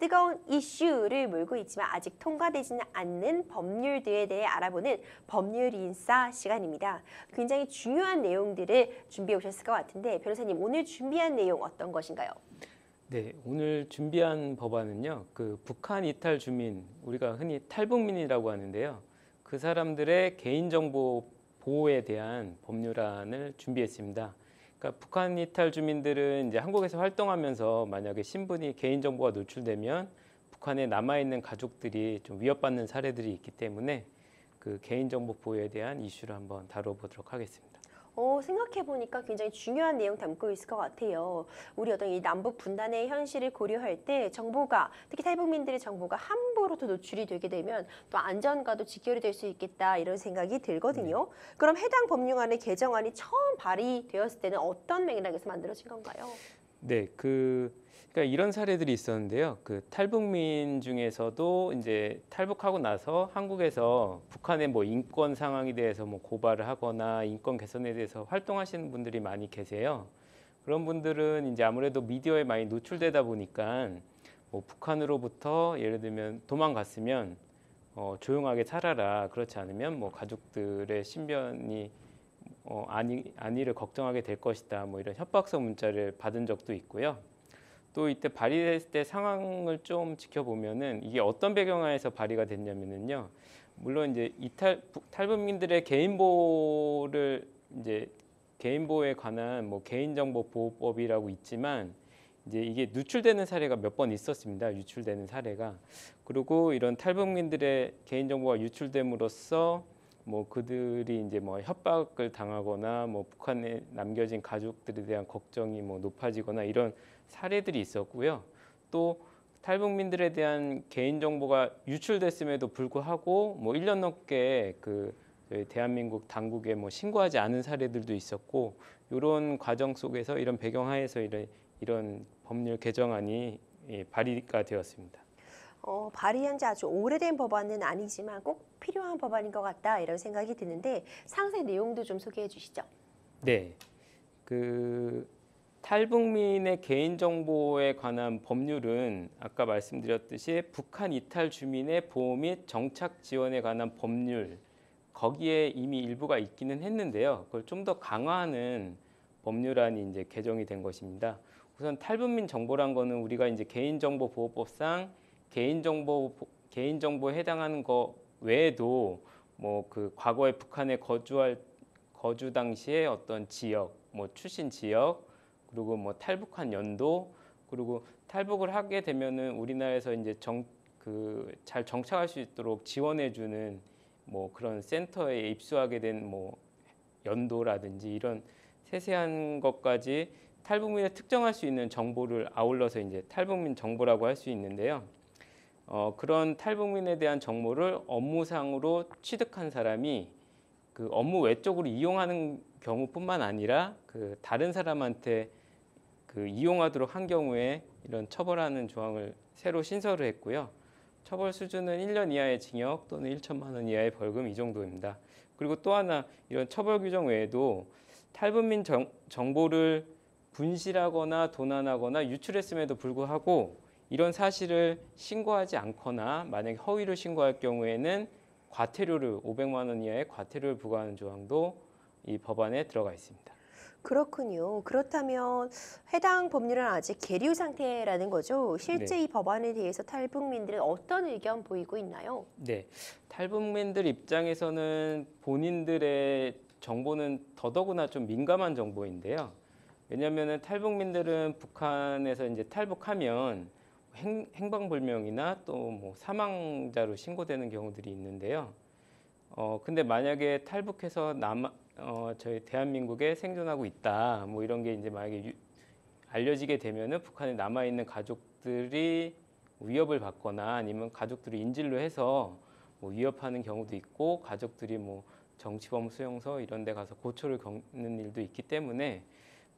뜨거운 이슈를 몰고 있지만 아직 통과되지는 않는 법률들에 대해 알아보는 법률 인싸 시간입니다. 굉장히 중요한 내용들을 준비해 오셨을 것 같은데 변호사님 오늘 준비한 내용 어떤 것인가요? 네, 오늘 준비한 법안은요. 그 북한 이탈 주민, 우리가 흔히 탈북민이라고 하는데요. 그 사람들의 개인정보 보호에 대한 법률안을 준비했습니다. 그러니까 북한 이탈 주민들은 이제 한국에서 활동하면서 만약에 신분이 개인 정보가 노출되면 북한에 남아 있는 가족들이 좀 위협받는 사례들이 있기 때문에 그 개인 정보 보호에 대한 이슈를 한번 다뤄보도록 하겠습니다. 어, 생각해 보니까 굉장히 중요한 내용 담고 있을 것 같아요. 우리 어떤 이 남북 분단의 현실을 고려할 때 정보가 특히 탈북민들의 정보가 함 부로 또 노출이 되게 되면 또 안전과도 직결이 될 수 있겠다 이런 생각이 들거든요. 그럼 해당 법률안의 개정안이 처음 발의되었을 때는 어떤 맥락에서 만들어진 건가요? 네, 그 그러니까 이런 사례들이 있었는데요. 그 탈북민 중에서도 이제 탈북하고 나서 한국에서 북한의 뭐 인권 상황에 대해서 뭐 고발을 하거나 인권 개선에 대해서 활동하시는 분들이 많이 계세요. 그런 분들은 이제 아무래도 미디어에 많이 노출되다 보니까 뭐 북한으로부터 예를 들면 도망갔으면 어, 조용하게 살아라. 그렇지 않으면 뭐 가족들의 신변이 어, 아니 아니를 걱정하게 될 것이다. 뭐 이런 협박성 문자를 받은 적도 있고요. 또 이때 발의됐을 때 상황을 좀 지켜보면은 이게 어떤 배경하에서 발의가 됐냐면은요. 물론 이제 이탈 탈북민들의 개인 보호를 이제 개인 보호에 관한 뭐 개인정보 보호법이라고 있지만 이제 이게 누출되는 사례가 몇 번 있었습니다. 유출되는 사례가 그리고 이런 탈북민들의 개인정보가 유출됨으로써 뭐 그들이 이제 뭐 협박을 당하거나 뭐 북한에 남겨진 가족들에 대한 걱정이 뭐 높아지거나 이런 사례들이 있었고요. 또 탈북민들에 대한 개인 정보가 유출됐음에도 불구하고 뭐 1년 넘게 그 저희 대한민국 당국에 뭐 신고하지 않은 사례들도 있었고 이런 과정 속에서 이런 배경 하에서 이런 이런 법률 개정안이 예, 발의가 되었습니다. 어, 발의한 지 아주 오래된 법안은 아니지만 꼭 필요한 법안인 것 같다 이런 생각이 드는데 상세 내용도 좀 소개해 주시죠. 네. 그 탈북민의 개인정보에 관한 법률은 아까 말씀드렸듯이 북한 이탈 주민의 보호 및 정착 지원에 관한 법률 거기에 이미 일부가 있기는 했는데요. 그걸 좀 더 강화하는 법률안이 이제 개정이 된 것입니다. 우선 탈북민 정보란 거는 우리가 이제 개인정보 보호법상 개인정보 개인정보에 해당하는 거 외에도 뭐 그 과거에 북한에 거주할 거주 당시에 어떤 지역, 뭐 출신 지역, 그리고 뭐 탈북한 연도, 그리고 탈북을 하게 되면은 우리나라에서 이제 정 그 잘 정착할 수 있도록 지원해 주는 뭐 그런 센터에 입수하게 된 뭐 연도라든지 이런 세세한 것까지 탈북민을 특정할 수 있는 정보를 아울러서 이제 탈북민 정보라고 할 수 있는데요. 어, 그런 탈북민에 대한 정보를 업무상으로 취득한 사람이 그 업무 외적으로 이용하는 경우뿐만 아니라 그 다른 사람한테 그 이용하도록 한 경우에 이런 처벌하는 조항을 새로 신설을 했고요. 처벌 수준은 1년 이하의 징역 또는 1천만 원 이하의 벌금 이 정도입니다. 그리고 또 하나 이런 처벌 규정 외에도 탈북민 정, 정보를 분실하거나 도난하거나 유출했음에도 불구하고 이런 사실을 신고하지 않거나 만약에 허위로 신고할 경우에는 과태료를 500만 원 이하의 과태료를 부과하는 조항도 이 법안에 들어가 있습니다. 그렇군요. 그렇다면 해당 법률은 아직 계류 상태라는 거죠. 실제 네. 이 법안에 대해서 탈북민들은 어떤 의견 보이고 있나요? 네, 탈북민들 입장에서는 본인들의 정보는 더더구나 좀 민감한 정보인데요. 왜냐하면 탈북민들은 북한에서 이제 탈북하면 행, 행방불명이나 또 뭐 사망자로 신고되는 경우들이 있는데요. 어 근데 만약에 탈북해서 남 어, 저희 대한민국에 생존하고 있다 뭐 이런 게 이제 만약에 유, 알려지게 되면은 북한에 남아 있는 가족들이 위협을 받거나 아니면 가족들이 인질로 해서 뭐 위협하는 경우도 있고 가족들이 뭐 정치범 수용소 이런 데 가서 고초를 겪는 일도 있기 때문에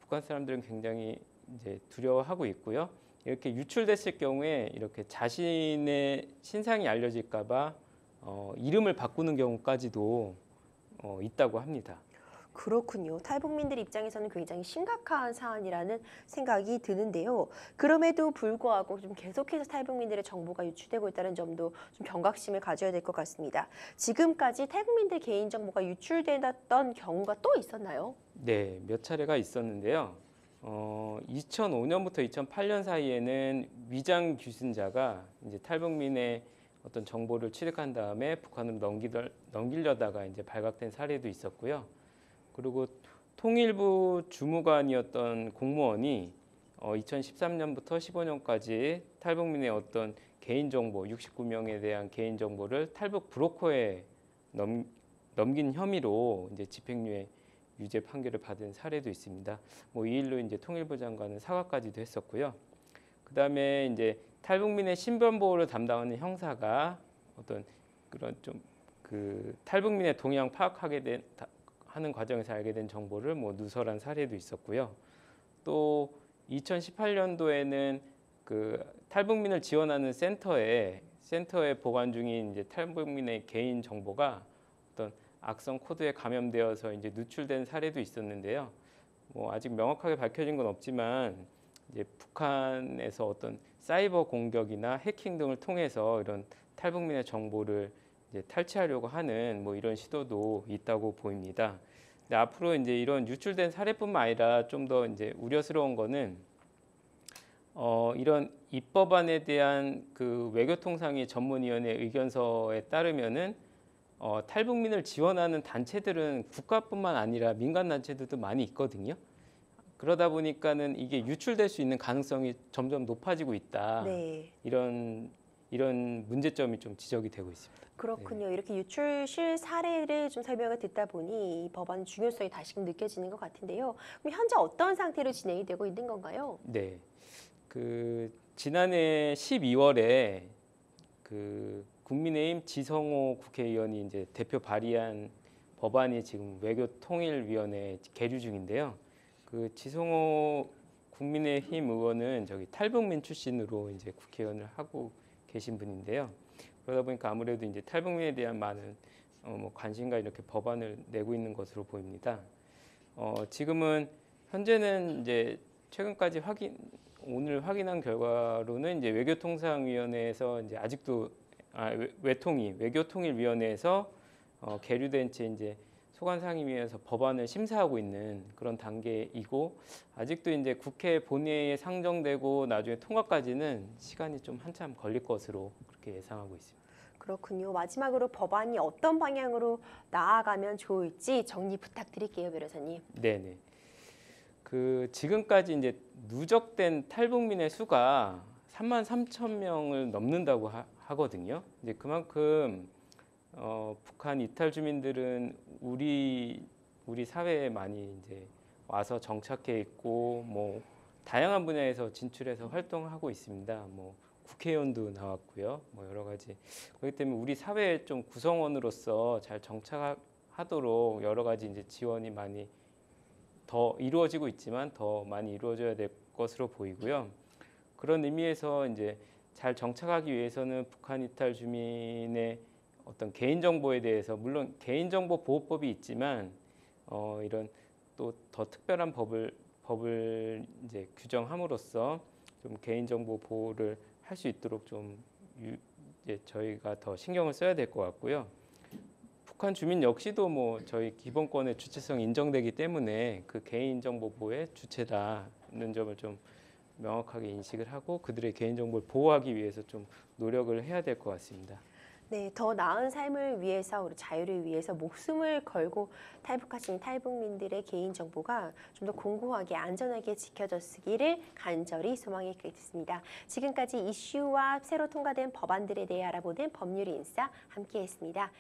북한 사람들은 굉장히 이제 두려워하고 있고요. 이렇게 유출됐을 경우에 이렇게 자신의 신상이 알려질까 봐 어, 이름을 바꾸는 경우까지도 어, 있다고 합니다. 그렇군요. 탈북민들 입장에서는 굉장히 심각한 사안이라는 생각이 드는데요. 그럼에도 불구하고 좀 계속해서 탈북민들의 정보가 유출되고 있다는 점도 좀 경각심을 가져야 될 것 같습니다. 지금까지 탈북민들 개인 정보가 유출됐던 경우가 또 있었나요? 네, 몇 차례가 있었는데요. 어, 2005년부터 2008년 사이에는 위장 귀순자가 이제 탈북민의 어떤 정보를 취득한 다음에 북한으로 넘기려다가 이제 발각된 사례도 있었고요. 그리고 통일부 주무관이었던 공무원이 어, 2013년부터 15년까지 탈북민의 어떤 개인 정보 69명에 대한 개인 정보를 탈북 브로커에 넘, 넘긴 혐의로 이제 집행유예 유죄 판결을 받은 사례도 있습니다. 뭐 이 일로 이제 통일부 장관은 사과까지도 했었고요. 그 다음에 이제 탈북민의 신변 보호를 담당하는 형사가 어떤 그런 좀 그 탈북민의 동향 파악하게 된 다- 하는 과정에서 알게 된 정보를 뭐 누설한 사례도 있었고요. 또 2018년도에는 그 탈북민을 지원하는 센터에 센터에 보관 중인 이제 탈북민의 개인 정보가 어떤 악성 코드에 감염되어서 이제 누출된 사례도 있었는데요. 뭐 아직 명확하게 밝혀진 건 없지만 이제 북한에서 어떤 사이버 공격이나 해킹 등을 통해서 이런 탈북민의 정보를 탈취하려고 하는 뭐 이런 시도도 있다고 보입니다. 근데 앞으로 이제 이런 유출된 사례뿐만 아니라 좀 더 이제 우려스러운 거는 어, 이런 입법안에 대한 그 외교통상의 전문위원회 의견서에 따르면은 어, 탈북민을 지원하는 단체들은 국가뿐만 아니라 민간 단체들도 많이 있거든요. 그러다 보니까는 이게 유출될 수 있는 가능성이 점점 높아지고 있다. 네. 이런 이런 문제점이 좀 지적이 되고 있습니다. 그렇군요. 이렇게 유출실 사례를 좀 설명을 듣다 보니 이 법안 중요성이 다시금 느껴지는 것 같은데요. 그럼 현재 어떤 상태로 진행이 되고 있는 건가요? 네. 그 지난해 12월에 그 국민의힘 지성호 국회의원이 이제 대표 발의한 법안이 지금 외교통일위원회에 계류 중인데요. 그 지성호 국민의힘 의원은 저기 탈북민 출신으로 이제 국회의원을 하고 계신 분인데요. 그러다 보니까 아무래도 이제 탈북민에 대한 많은 어, 뭐 관심과 이렇게 법안을 내고 있는 것으로 보입니다. 어, 지금은 현재는 이제 최근까지 확인 오늘 확인한 결과로는 이제 외교통상위원회에서 이제 아직도 아, 외- 외통위 외교통일위원회에서 어, 계류된 채 이제 소관상임위에서 법안을 심사하고 있는 그런 단계이고 아직도 이제 국회 본회의에 상정되고 나중에 통과까지는 시간이 좀 한참 걸릴 것으로 그렇게 예상하고 있습니다. 그렇군요. 마지막으로 법안이 어떤 방향으로 나아가면 좋을지 정리 부탁드릴게요, 변호사님. 네네. 그 지금까지 이제 누적된 탈북민의 수가 3만 3천 명을 넘는다고 하, 하거든요. 이제 그만큼 어, 북한 이탈 주민들은 우리 우리 사회에 많이 이제 와서 정착해 있고 뭐 다양한 분야에서 진출해서 활동하고 있습니다. 뭐 국회의원도 나왔고요. 뭐 여러 가지 그렇기 때문에 우리 사회의 좀 구성원으로서 잘 정착하도록 여러 가지 이제 지원이 많이 더 이루어지고 있지만 더 많이 이루어져야 될 것으로 보이고요. 그런 의미에서 이제 잘 정착하기 위해서는 북한 이탈 주민의 어떤 개인 정보에 대해서 물론 개인 정보 보호법이 있지만 어, 이런 또 더 특별한 법을 법을 이제 규정함으로써 좀 개인 정보 보호를 할 수 있도록 좀 유, 이제 저희가 더 신경을 써야 될 것 같고요. 북한 주민 역시도 뭐 저희 기본권의 주체성이 인정되기 때문에 그 개인 정보 보호의 주체다는 점을 좀 명확하게 인식을 하고 그들의 개인 정보를 보호하기 위해서 좀 노력을 해야 될 것 같습니다. 네, 더 나은 삶을 위해서 우리 자유를 위해서 목숨을 걸고 탈북하신 탈북민들의 개인 정보가 좀 더 공고하게 안전하게 지켜졌기를 간절히 소망하겠습니다. 지금까지 이슈와 새로 통과된 법안들에 대해 알아보는 법률 인싸 함께했습니다.